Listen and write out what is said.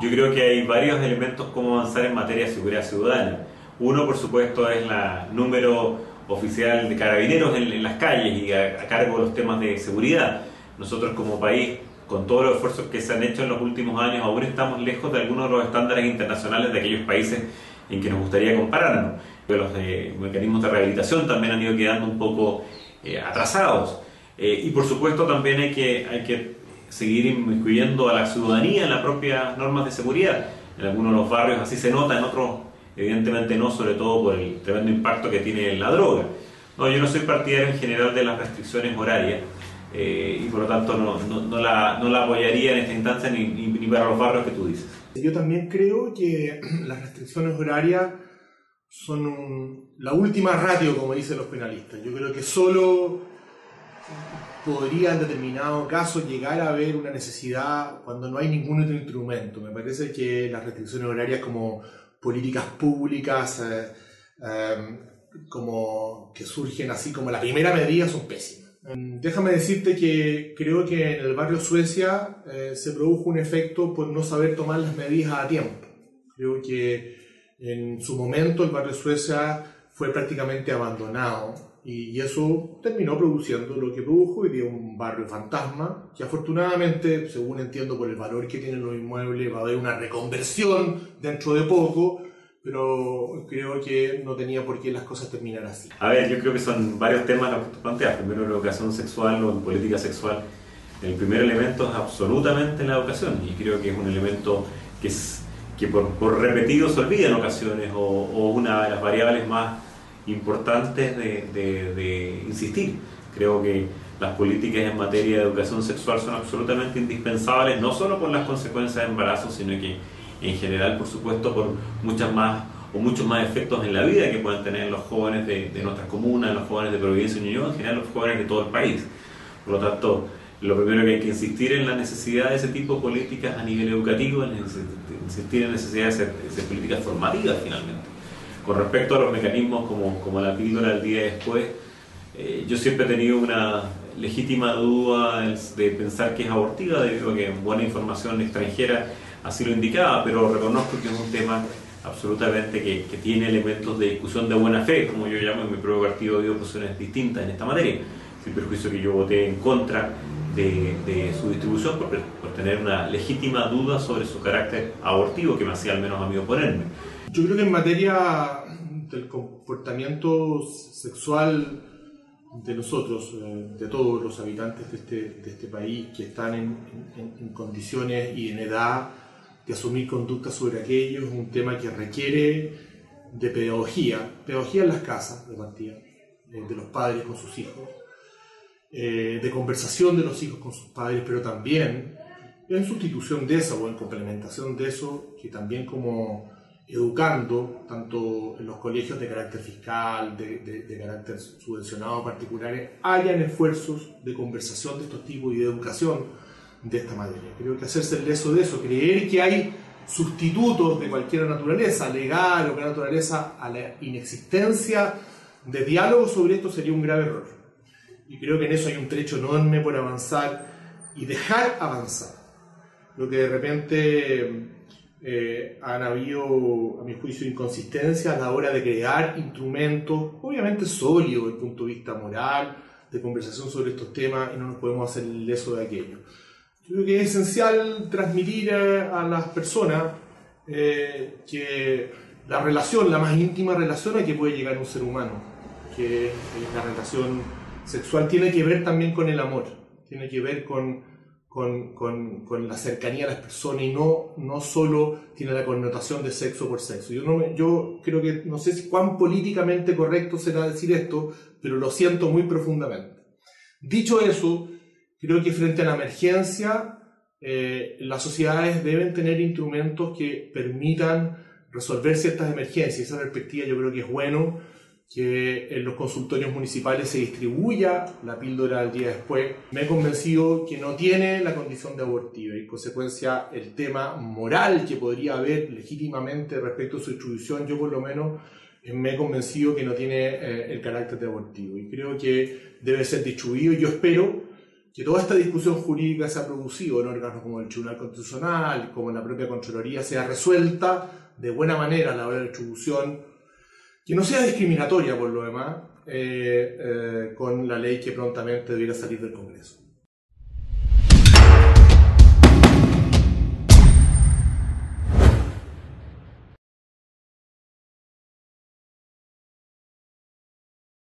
Yo creo que hay varios elementos como avanzar en materia de seguridad ciudadana. Uno, por supuesto, es la número oficial de carabineros en, las calles y a, cargo de los temas de seguridad. Nosotros como país, con todos los esfuerzos que se han hecho en los últimos años, aún estamos lejos de algunos de los estándares internacionales de aquellos países en que nos gustaría compararnos. Los mecanismos de rehabilitación también han ido quedando un poco eh, atrasados. Eh, y por supuesto también hay que, hay que seguir incluyendo a la ciudadanía en las propias normas de seguridad. En algunos de los barrios así se nota, en otros evidentemente no, sobre todo por el tremendo impacto que tiene la droga. No, yo no soy partidario en general de las restricciones horarias eh, y por lo tanto no, no, la, no, la, apoyaría en esta instancia ni, ni, para los barrios que tú dices. Yo también creo que las restricciones horarias son la última ratio, como dicen los penalistas. Yo creo que solo podría en determinado caso llegar a haber una necesidad cuando no hay ningún otro instrumento. Me parece que las restricciones horarias como políticas públicas eh, em, como que surgen así como la primera medida son pésimas. Em, déjame decirte que creo que en el barrio Suecia eh, se produjo un efecto por no saber tomar las medidas a tiempo. Creo que en su momento el barrio Suecia fue prácticamente abandonado y, eso terminó produciendo lo que produjo y dio un barrio fantasma que afortunadamente, según entiendo por el valor que tienen los inmuebles, va a haber una reconversión dentro de poco, pero creo que no tenía por qué las cosas terminar así. A ver, yo creo que son varios temas los que tú planteas. Primero, la educación sexual o en política sexual. El primer elemento es absolutamente la educación y creo que es un elemento que, es, que por, por repetido se olvida en ocasiones o, o una de las variables más importantes de, de, insistir. Creo que las políticas en materia de educación sexual son absolutamente indispensables, no solo por las consecuencias de embarazo, sino que en general, por supuesto, por muchas más o muchos más efectos en la vida que pueden tener los jóvenes de, de nuestras comunas, los jóvenes de Providencia y Unión, en general los jóvenes de todo el país. Por lo tanto, lo primero que hay que insistir en la necesidad de ese tipo de políticas a nivel educativo, insistir en la necesidad de hacer, de hacer políticas formativas finalmente. Con respecto a los mecanismos como, como la píldora del día después, eh, yo siempre he tenido una legítima duda de pensar que es abortiva debido a que buena información extranjera así lo indicaba, pero reconozco que es un tema absolutamente que, tiene elementos de discusión de buena fe, como yo llamo en mi propio partido, de posiciones distintas en esta materia, sin perjuicio que yo voté en contra de, su distribución por, tener una legítima duda sobre su carácter abortivo que me hacía al menos a mí oponerme. Yo creo que en materia del comportamiento sexual de nosotros, eh, de todos los habitantes de este, este país que están en, condiciones y en edad de asumir conductas sobre aquello, es un tema que requiere de pedagogía, pedagogía en las casas de partida, eh, de los padres con sus hijos, eh, de conversación de los hijos con sus padres, pero también en sustitución de eso o en complementación de eso, que también como educando, tanto en los colegios de carácter fiscal, de, de, carácter subvencionado particulares, hayan esfuerzos de conversación de estos tipos y de educación de esta materia. Creo que hacerse el leso de eso, creer que hay sustitutos de cualquier naturaleza, legal o de naturaleza, a la inexistencia de diálogo sobre esto sería un grave error. Y creo que en eso hay un trecho enorme por avanzar y dejar avanzar. Lo que de repente eh, han habido, a mi juicio, inconsistencias a la hora de crear instrumentos, obviamente sólidos desde el punto de vista moral, de conversación sobre estos temas, y no nos podemos hacer leso de aquello. Yo creo que es esencial transmitir a, las personas eh, que la relación, la más íntima relación a que puede llegar un ser humano, que la relación sexual tiene que ver también con el amor, tiene que ver con con, con, con, la cercanía a las personas y no, no solo tiene la connotación de sexo por sexo. Yo, no, yo creo que, no sé si cuán políticamente correcto será decir esto, pero lo siento muy profundamente. Dicho eso, creo que frente a la emergencia, eh, las sociedades deben tener instrumentos que permitan resolver ciertas emergencias. Esa perspectiva yo creo que es bueno que en los consultorios municipales se distribuya la píldora al día después, me he convencido que no tiene la condición de abortiva y en consecuencia el tema moral que podría haber legítimamente respecto a su distribución, yo por lo menos eh, me he convencido que no tiene eh, el carácter de abortivo y creo que debe ser distribuido. Yo espero que toda esta discusión jurídica se ha producido en órganos como el Tribunal Constitucional, como la propia Contraloría, sea resuelta de buena manera a la hora de distribución, que no sea discriminatoria por lo demás, eh, eh, con la ley que prontamente debiera salir del Congreso.